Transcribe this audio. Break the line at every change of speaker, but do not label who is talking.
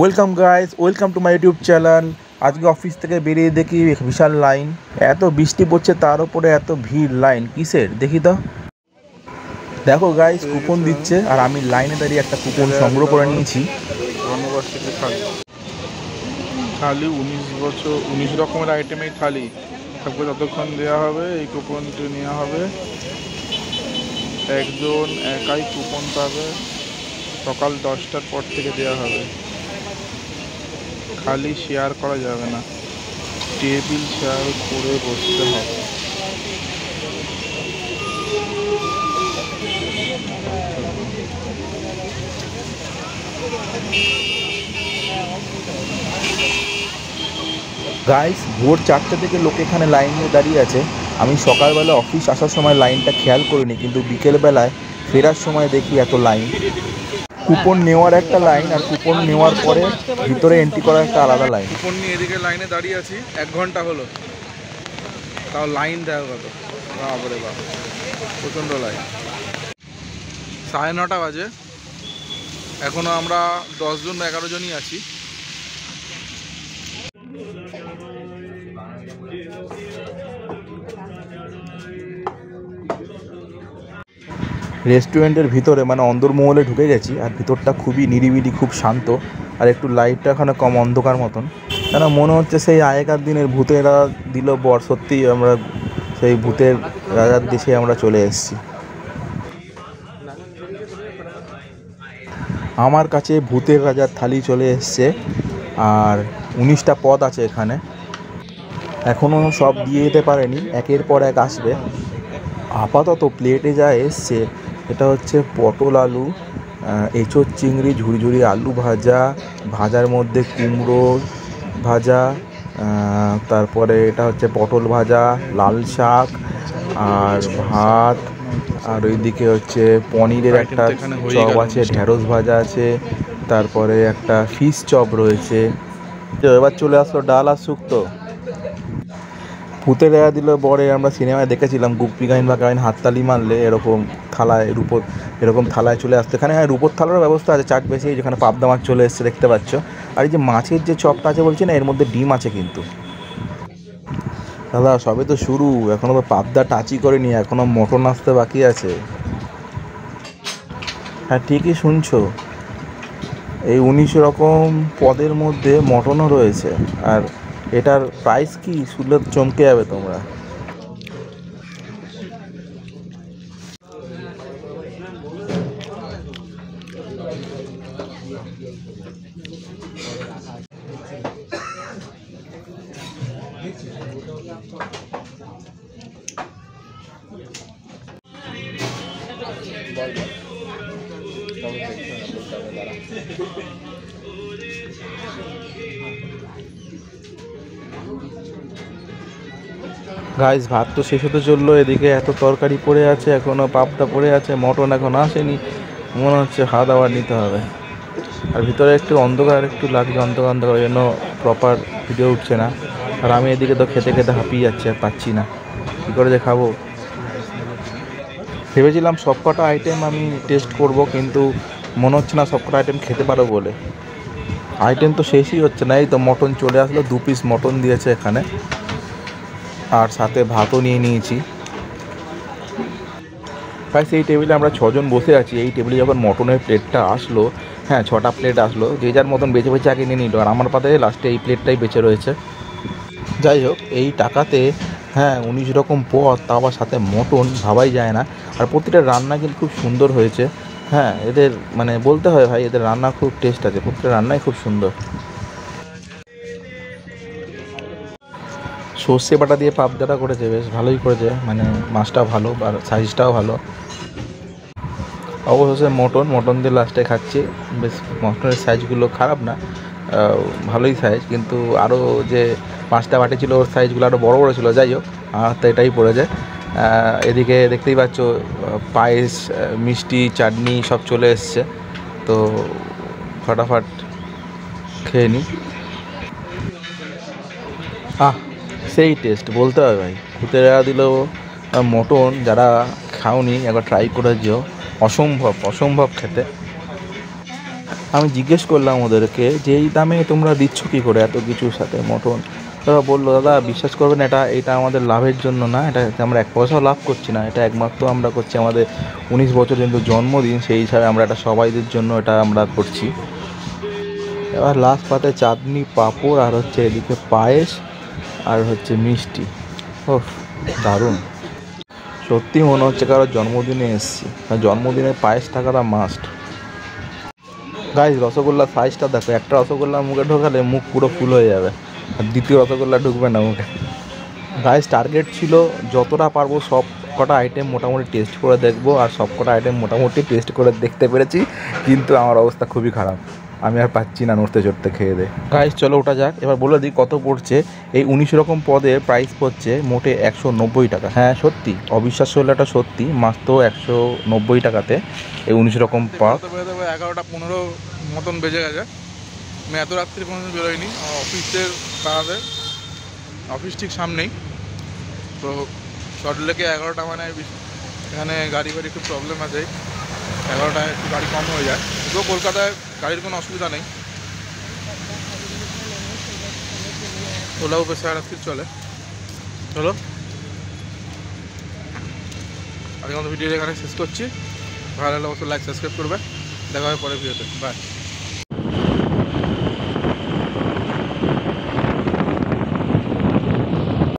Welcome guys welcome to my YouTube channel আজকে office থেকে বেরিয়ে দেখি বিশাল লাইন এত বৃষ্টি পড়ছে, তার উপরে এত ভিড়। লাইন কিসের? দেখি তো। দেখো গাইস কুপন দিচ্ছে। আর আমি লাইনে দাঁড়িয়ে একটা কুপন সংগ্রহ করে নিয়েছি।
থালি, উনিশ বছর, উনিশ রকমের আইটেমের থালি। তারপরে ততক্ষণ দেওয়া হবে, এই কুপনটি নেওয়া হবে। একজন একাই কুপন পাবে। সকাল দশটার পর থেকে দেওয়া হবে। খালি শেয়ার করা যাবে না। টেবিল শেয়ার করে বসতে হবে।
গাইস ভোর চারটে থেকে লোক এখানে লাইন নিয়ে দাঁড়িয়ে আছে। আমি সকালবেলা অফিস আসার সময় লাইনটা খেয়াল করিনি, কিন্তু বিকেলবেলায় ফেরার সময় দেখি এত লাইন কুপন নেওয়ার একটা লাইন আর কুপন নেওয়ার পরে ভিতরে এন্ট্রি করার একটা আলাদা লাইন
কুপন নিয়ে এদিকে লাইনে দাঁড়িয়ে আছি, এক ঘণ্টা হলো। তাও লাইন দেখা কত বাপরে বাপ, প্রচণ্ড লাইন সাড়ে নটা বাজে। এখনও আমরা দশজন এগারো জনই আছি।
রেস্টুরেন্টের ভিতরে মানে অন্দরমহলে ঢুকে গেছি, আর ভিতরটা খুবই নিরিবিলি, খুব শান্ত, আর একটু লাইটটা এখানে কম অন্ধকার মতন। কেন মনে হচ্ছে সেই আগেকার দিনের ভূতেরা দিল বর, সত্যি আমরা সেই ভূতের রাজার দেশে আমরা চলে এসেছি। আমার কাছে ভূতের রাজার থালি চলে এসছে, আর উনিশটা পদ আছে এখানে। এখনও সব দিয়ে যেতে পারেনি, একের পর এক আসবে। আপাতত প্লেটে যা এসছে এটা হচ্ছে পটল আলু এঁচোড় চিংড়ি ঝুড়ি আলু ভাজা ভাজার মধ্যে কুমড়ো ভাজা তারপরে এটা হচ্ছে পটল ভাজা লাল শাক আর ভাত আর ওইদিকে হচ্ছে পনিরের একটা চপ আছে। ঢেঁড়স ভাজা আছে তারপরে একটা ফিশ চপ রয়েছে তো এবার চলে আসলো ডাল আর শুক্তো ভূতে দেখা দিল বরে আমরা সিনেমায় দেখেছিলাম গুপ্পি গাইন বা গাইন হাততালি মারলে এরকম থালায়, রূপোর, এরকম থালায় চলে আসতো। এখানে হ্যাঁ রূপোর থালারও ব্যবস্থা আছে, চাট বেশি যেখানে পাবদা মাছ চলে এসছে, দেখতে পাচ্ছ। আর এই যে মাছের যে চপটা আছে বলছি না, এর মধ্যে ডিম আছে কিন্তু। দাদা, সবে তো শুরু, এখনও তো পাবদা টাচই করেনি এখনও মটন আসতে বাকি আছে। হ্যাঁ ঠিকই শুনছো। এই উনিশ রকম পদের মধ্যে মটনও রয়েছে, আর এটার প্রাইস কি? শুনলে চমকে যাবে তোমরা। গাইস ভাত তো শেষ হতে চলল, এদিকে এত তরকারি পড়ে আছে এখনও পাপটা পড়ে আছে, মটন এখন আসেনি, মনে হচ্ছে হাত দাওয়া নিতে হবে। আর ভিতরে একটু অন্ধকার, একটু লাগছে অন্ধকার অন্ধকার জন্য প্রপার ভিডিও উঠছে না। আর আমি এদিকে তো খেতে খেতে হাঁপিয়ে যাচ্ছি আর পাচ্ছি না। কী করে যে খাব ভেবেছিলাম সব কটা আইটেম আমি টেস্ট করব, কিন্তু মনে হচ্ছে না সব কটা আইটেম খেতে পারো বলে। আইটেম তো শেষই হচ্ছে না, এই তো মটন চলে আসলো, দু পিস মটন দিয়েছে এখানে। আর সাথে ভাতও নিয়ে নিয়েছি। প্রায় সেই টেবিলে আমরা ছজন বসে আছি। এই টেবিলে যখন মটনের প্লেটটা আসলো হ্যাঁ ছটা প্লেট আসলো, যে যার মতন বেছে বেছে আগে নিয়ে নিল। আর আমার পাতে লাস্টে এই প্লেটটাই বেঁচে রয়েছে। যাই হোক, এই টাকাতে হ্যাঁ উনিশ রকম পদ তা আবার সাথে মটন ভাবাই যায় না। আর প্রতিটা রান্না কিন্তু খুব সুন্দর হয়েছে। হ্যাঁ এদের মানে বলতে হয় ভাই, এদের রান্না খুব টেস্ট আছে। প্রতিটা রান্নাই খুব সুন্দর। সর্ষে বাটা দিয়ে পাবদাটা করেছে, বেশ ভালোই করেছে। মানে মাছটা ভালো, আর সাইজটাও ভালো। অবশেষে মটন মটন দিয়ে লাস্টে খাচ্ছি। বেশ মটনের সাইজগুলো খারাপ না। ভালোই সাইজ কিন্তু আরও যে পাঁচটা বাটি ছিল, ওর সাইজগুলো আরও বড় বড় ছিল, যাই হোক, আমার তো এটাই পড়ে যায়। এদিকে দেখতেই পাচ্ছ পায়েস মিষ্টি, চাটনি সব চলে এসছে। তো ফটাফট খেয়ে নিই আহ, সেই টেস্ট বলতে হবে ভাই। ভূতেরা দিল মটন, যারা খাওনি, একবার ট্রাই করে যেও। অসম্ভব অসম্ভব খেতে। আমি জিজ্ঞেস করলাম ওদেরকে যে, এই দামে তোমরা দিচ্ছ কী করে এত কিছুর সাথে মটন? তারা বলল, দাদা, বিশ্বাস করবেন, এটা এটা আমাদের লাভের জন্য না, এটা আমরা এক পয়সাও লাভ করছি না, এটা একমাত্র আমরা করছি, আমাদের উনিশ বছর কিন্তু জন্মদিন, সেই হিসাবে আমরা এটা সবাইদের জন্য এটা আমরা করছি। এবার লাস্ট পাতে চাটনি, পাঁপড়, আর হচ্ছে এদিকে পায়েস, আর হচ্ছে মিষ্টি। ও দারুণ। সত্যি মনে হচ্ছে কারোর জন্মদিনে এসেছি। জন্মদিনে পায়েস থাকাটা মাস্ট গাইজ রসগোল্লার সাইজটা দেখো, একটা রসগোল্লা মুখে ঢোকালে মুখ পুরো ফুল হয়ে যাবে। আর দ্বিতীয় রসগোল্লা ঢুকবে না মুখে। গাইজ টার্গেট ছিল যতটা পারব সব কটা আইটেম মোটামুটি টেস্ট করে দেখব, আর সব কটা আইটেম মোটামুটি টেস্ট করে দেখতে পেরেছি। কিন্তু আমার অবস্থা খুবই খারাপ। আমি আর পাচ্ছি না নড়তে চড়তে খেয়ে দে। গাইজ চলো ওটা যাক। এবার বলে দিই কত পড়ছে। এই উনিশ রকম পদের প্রাইস পড়ছে মোটে একশো নব্বই টাকা। হ্যাঁ সত্যি। অবিশ্বাস্য হলে এটা সত্যি। মাত্র একশো নব্বই টাকাতে এই উনিশ রকম পদ
এগারোটা পনেরো মতন বেজে গেছে। আমি এত রাত্রি পর্যন্ত বেরোয়নি আমার অফিসের তাড়াতে অফিস ঠিক সামনেই। তো সল্টলেকে এগারোটা মানে বেশ- এখানে গাড়ি ফাড়ি একটু প্রবলেম আছে। এগারোটায় একটু গাড়ি কম হয়ে যায়। তো কলকাতায় গাড়ির কোনো অসুবিধা নেই। ওলা উপর সাড়ে আজকে চলে। চলো। আজকে আমাদের ভিডিওটা এখানে শেষ করছি। ভালো লাগলে অবশ্যই লাইক সাবস্ক্রাইব করবে। দেখা হবে পরে ভিডিওতে। বাই